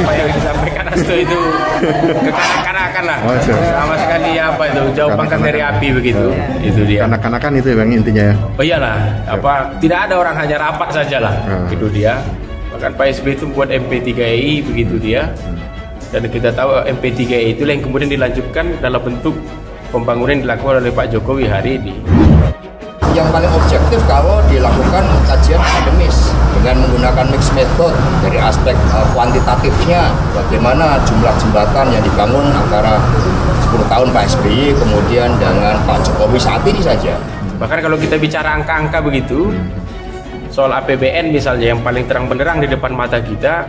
apa yang disampaikan Asto itu kekanak-kanakan lah. Oh, siap. Sama sekali apa itu jauh pangkat dari api begitu. Oh. Itu dia. Kanak-kanakan itu ya bang intinya ya. Oh iyalah, apa tidak ada orang hanya rapat saja lah. Hmm. Itu dia. Bahkan Pak SBY itu buat MP3I begitu dia. Dan kita tahu MP3I itu yang kemudian dilanjutkan dalam bentuk pembangunan yang dilakukan oleh Pak Jokowi hari ini. Yang paling objektif kalau dilakukan kajian akademis dengan menggunakan mix method dari aspek uh, kuantitatifnya bagaimana jumlah jembatan yang dibangun antara 10 tahun Pak SBY kemudian dengan Pak Jokowi saat ini saja. Bahkan kalau kita bicara angka-angka begitu, soal APBN misalnya yang paling terang benderang di depan mata kita,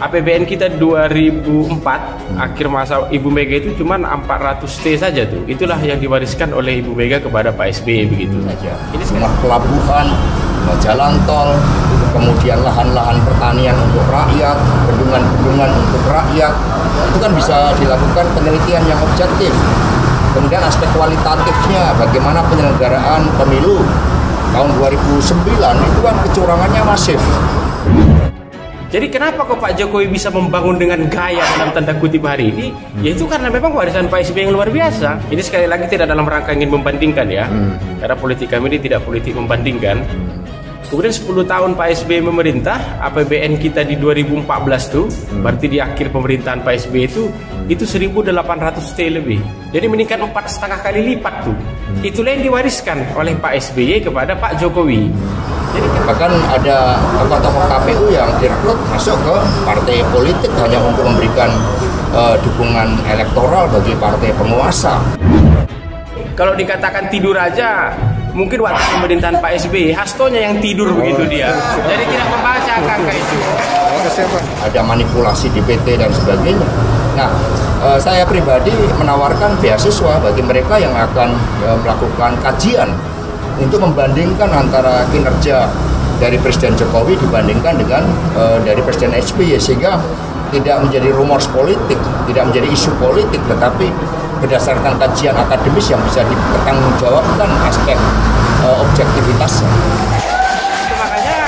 APBN kita 2004 akhir masa Ibu Mega itu cuma 400 T saja tuh. Itulah yang diwariskan oleh Ibu Mega kepada Pak SBY begitu. Saja. Ini sekarang pelabuhan jalan tol kemudian lahan-lahan pertanian untuk rakyat bendungan-bendungan untuk rakyat. Itu kan bisa dilakukan penelitian yang objektif. Kemudian aspek kualitatifnya bagaimana penyelenggaraan pemilu. Tahun 2009 itu kan kecurangannya masif Jadi kenapa kok Pak Jokowi bisa membangun dengan gaya dalam tanda kutip hari ini? Ya itu karena memang warisan Pak SBY yang luar biasa. Ini sekali lagi tidak dalam rangka ingin membandingkan ya. Karena politik kami ini tidak politik membandingkan. Kemudian 10 tahun Pak SBY memerintah, APBN kita di 2014 tuh, berarti di akhir pemerintahan Pak SBY itu itu 1.800 T lebih. Jadi meningkat empat setengah kali lipat tuh. Itulah yang diwariskan oleh Pak SBY kepada Pak Jokowi. Jadi bahkan ada tokoh-tokoh KPU yang direkrut masuk ke partai politik hanya untuk memberikan eh, dukungan elektoral bagi partai penguasa. Kalau dikatakan tidur aja, mungkin waktu pemerintahan Pak SBY, Hastonya yang tidur begitu dia. Jadi tidak membaca angka-angka itu. Ada manipulasi di PT dan sebagainya. Nah, eh, saya pribadi menawarkan beasiswa bagi mereka yang akan eh, melakukan kajian untuk membandingkan antara kinerja dari Presiden Jokowi dibandingkan dengan eh, dari Presiden SBY sehingga tidak menjadi rumors politik, tidak menjadi isu politik, tetapi berdasarkan kajian akademis yang bisa dipertanggungjawabkan aspek eh, objektivitasnya. Makanya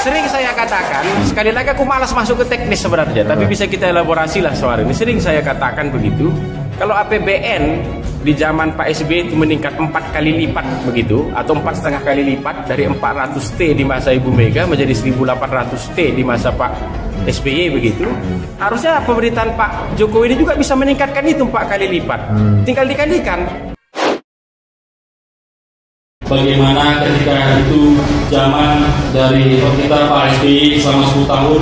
sering saya katakan, sekali lagi aku malas masuk ke teknis sebenarnya, tapi bisa kita elaborasi lah soal ini. Sering saya katakan begitu, kalau APBN di zaman Pak SBY itu meningkat empat kali lipat begitu, atau empat setengah kali lipat dari 400 T di masa Ibu Mega menjadi 1800 T di masa Pak SBY begitu, harusnya pemerintahan Pak Jokowi ini juga bisa meningkatkan itu empat kali lipat. Tinggal dikalikan. Bagaimana ketika itu zaman dari kita Pak SBY selama 10 tahun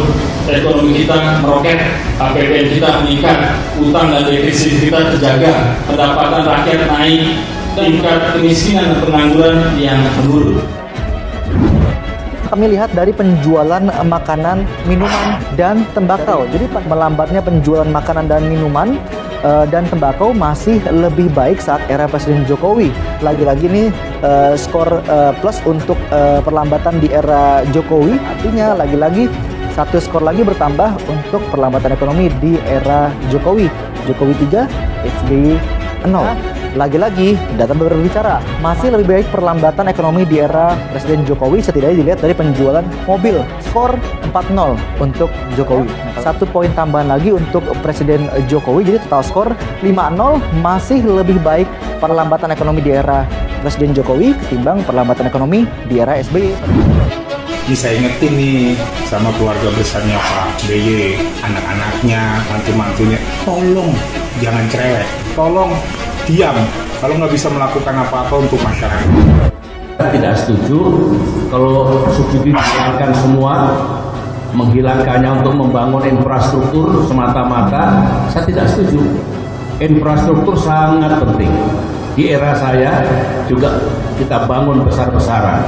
ekonomi kita meroket, APBN kita meningkat, utang dan defisit kita terjaga, pendapatan rakyat naik, tingkat kemiskinan dan pengangguran yang menurun. kami lihat dari penjualan makanan, minuman, dan tembakau. Jadi melambatnya penjualan makanan dan minuman eh, dan tembakau masih lebih baik saat era Presiden Jokowi. Lagi-lagi nih eh, skor eh, plus untuk eh, perlambatan di era Jokowi. Artinya lagi-lagi satu skor lagi bertambah untuk perlambatan ekonomi di era Jokowi. Jokowi 3, SBY 0. Lagi-lagi, data berbicara, masih lebih baik perlambatan ekonomi di era Presiden Jokowi setidaknya dilihat dari penjualan mobil. Skor 4-0 untuk Jokowi. Satu poin tambahan lagi untuk Presiden Jokowi, jadi total skor 5-0 masih lebih baik perlambatan ekonomi di era Presiden Jokowi ketimbang perlambatan ekonomi di era SBY. Ini saya ingetin nih sama keluarga besarnya Pak BY, anak-anaknya, mantu-mantunya, tolong jangan cerewet, tolong diam. Kalau nggak bisa melakukan apa-apa untuk masyarakat. tidak setuju kalau subsidi dihilangkan semua menghilangkannya untuk membangun infrastruktur semata-mata saya tidak setuju infrastruktur sangat penting di era saya juga kita bangun besar-besaran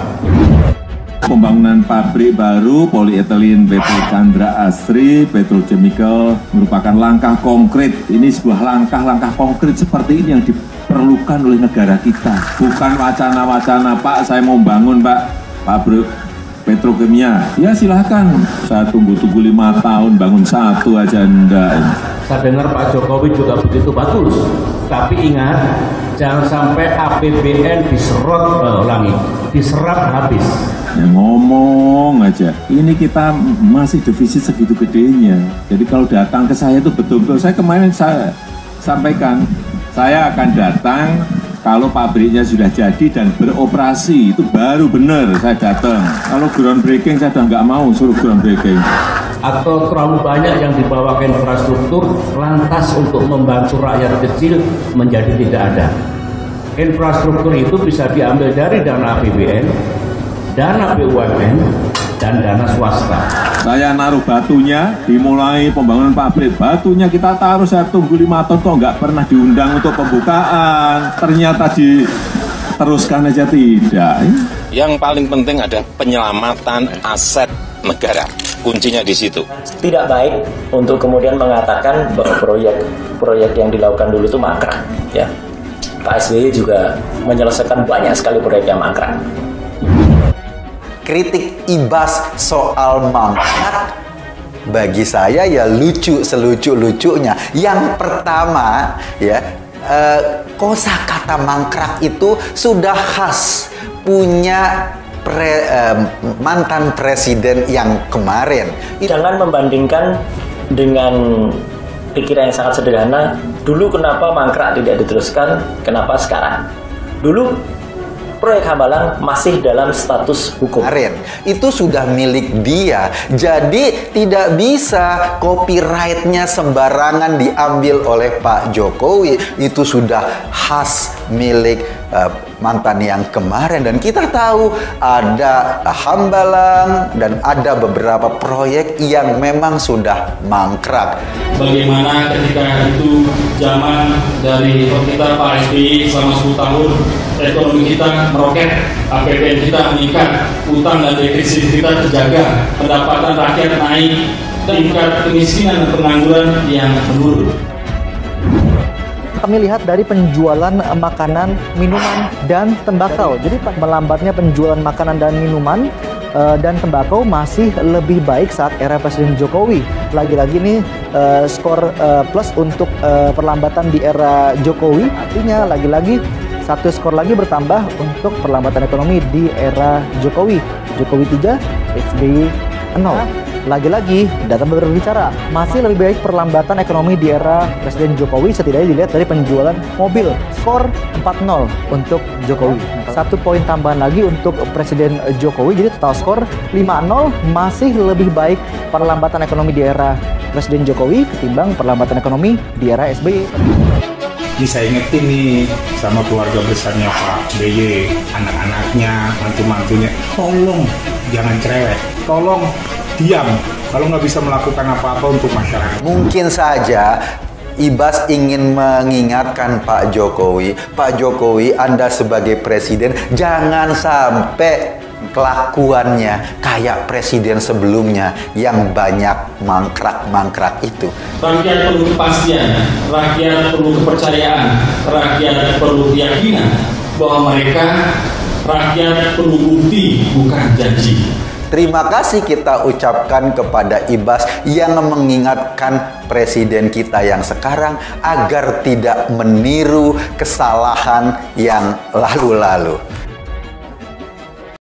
Pembangunan pabrik baru polietilen PT Chandra Asri Petrochemical merupakan langkah konkret. Ini sebuah langkah-langkah konkret seperti ini yang diperlukan oleh negara kita. Bukan wacana-wacana, Pak, saya mau bangun, Pak, pabrik petrokimia. Ya silahkan, saya tunggu-tunggu lima tahun, bangun satu aja enggak. saya dengar Pak Jokowi juga begitu bagus tapi ingat jangan sampai APBN diserot, eh, ulangi, diserap habis. Ya ngomong aja, ini kita masih defisit segitu gedenya. Jadi kalau datang ke saya itu betul-betul, saya kemarin saya sampaikan, saya akan datang kalau pabriknya sudah jadi dan beroperasi, itu baru benar saya datang. Kalau groundbreaking saya udah nggak mau suruh groundbreaking. Atau terlalu banyak yang dibawa ke infrastruktur, lantas untuk membantu rakyat kecil menjadi tidak ada. Infrastruktur itu bisa diambil dari dana APBN, dana BUMN, dan dana swasta. Saya naruh batunya, dimulai pembangunan pabrik. Batunya kita taruh, saya tunggu lima tahun kok nggak pernah diundang untuk pembukaan. Ternyata diteruskan aja tidak. Yang paling penting ada penyelamatan aset negara. Kuncinya di situ. Tidak baik untuk kemudian mengatakan bahwa proyek-proyek yang dilakukan dulu itu mangkrak. Ya, Pak SBY juga menyelesaikan banyak sekali proyek yang mangkrak kritik Ibas soal mangkrak bagi saya ya lucu selucu-lucunya. Yang pertama ya eh, kosa kata mangkrak itu sudah khas punya pre, eh, mantan presiden yang kemarin. Jangan membandingkan dengan pikiran yang sangat sederhana. Dulu kenapa mangkrak tidak diteruskan? Kenapa sekarang? Dulu proyek Hambalang masih dalam status hukum. Kemarin itu sudah milik dia, jadi tidak bisa copyrightnya sembarangan diambil oleh Pak Jokowi. Itu sudah khas milik uh, mantan yang kemarin dan kita tahu ada Hambalang dan ada beberapa proyek yang memang sudah mangkrak. Bagaimana ketika itu zaman dari kita Pak SBY selama 10 tahun ekonomi kita meroket, APBN kita meningkat, utang dan defisit kita terjaga, pendapatan rakyat naik, tingkat kemiskinan dan pengangguran yang menurun kami lihat dari penjualan makanan, minuman, dan tembakau. Jadi melambatnya penjualan makanan dan minuman uh, dan tembakau masih lebih baik saat era Presiden Jokowi. Lagi-lagi nih uh, skor uh, plus untuk uh, perlambatan di era Jokowi. Artinya lagi-lagi satu skor lagi bertambah untuk perlambatan ekonomi di era Jokowi. Jokowi 3, SBY 0. Lagi-lagi, data berbicara, masih lebih baik perlambatan ekonomi di era Presiden Jokowi setidaknya dilihat dari penjualan mobil. Skor 4-0 untuk Jokowi. Satu poin tambahan lagi untuk Presiden Jokowi, jadi total skor 5-0 masih lebih baik perlambatan ekonomi di era Presiden Jokowi ketimbang perlambatan ekonomi di era SBY. Ini saya ingetin nih sama keluarga besarnya Pak BY, anak-anaknya, mantu-mantunya, tolong jangan cerewet, tolong diam kalau nggak bisa melakukan apa-apa untuk masyarakat. Mungkin saja Ibas ingin mengingatkan Pak Jokowi, Pak Jokowi Anda sebagai presiden jangan sampai kelakuannya kayak presiden sebelumnya yang banyak mangkrak-mangkrak itu. Rakyat perlu kepastian, rakyat perlu kepercayaan, rakyat perlu keyakinan bahwa mereka rakyat perlu bukti bukan janji. Terima kasih kita ucapkan kepada Ibas yang mengingatkan presiden kita yang sekarang agar tidak meniru kesalahan yang lalu-lalu.